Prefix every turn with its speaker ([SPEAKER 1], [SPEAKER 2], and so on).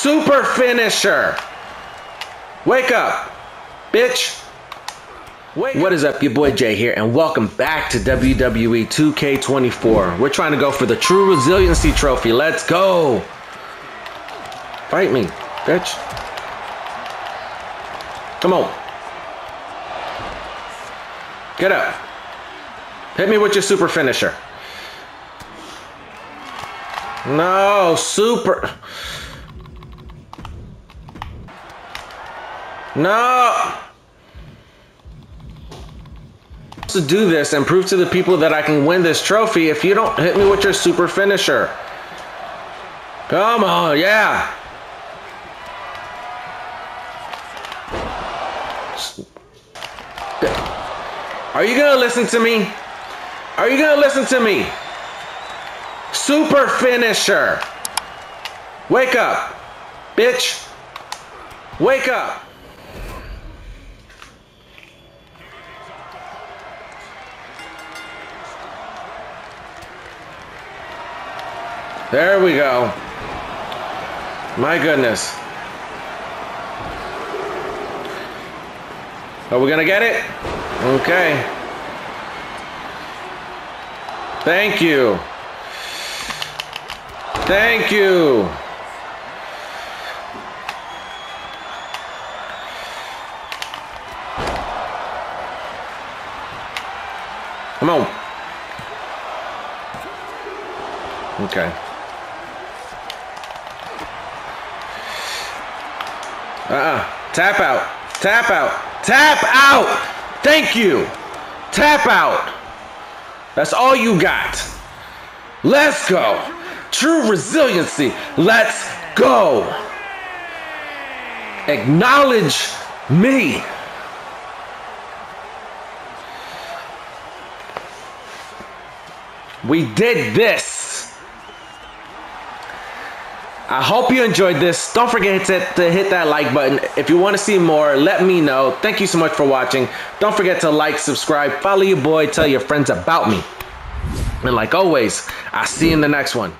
[SPEAKER 1] Super finisher. Wake up, bitch. Wake what is up, your boy Jay here, and welcome back to WWE 2K24. We're trying to go for the True Resiliency Trophy. Let's go. Fight me, bitch. Come on. Get up. Hit me with your super finisher. No, super. No. To do this and prove to the people that I can win this trophy if you don't hit me with your super finisher. Come on, yeah. Are you gonna listen to me? Are you gonna listen to me? Super finisher. Wake up, bitch. Wake up. There we go. My goodness. Are we gonna get it? Okay. Thank you. Thank you. Come on. Okay. Uh-uh. Tap out. Tap out. Tap out. Thank you. Tap out. That's all you got. Let's go. True resiliency. Let's go. Acknowledge me. We did this. I hope you enjoyed this. Don't forget to, to hit that like button. If you want to see more, let me know. Thank you so much for watching. Don't forget to like, subscribe, follow your boy, tell your friends about me. And like always, I'll see you in the next one.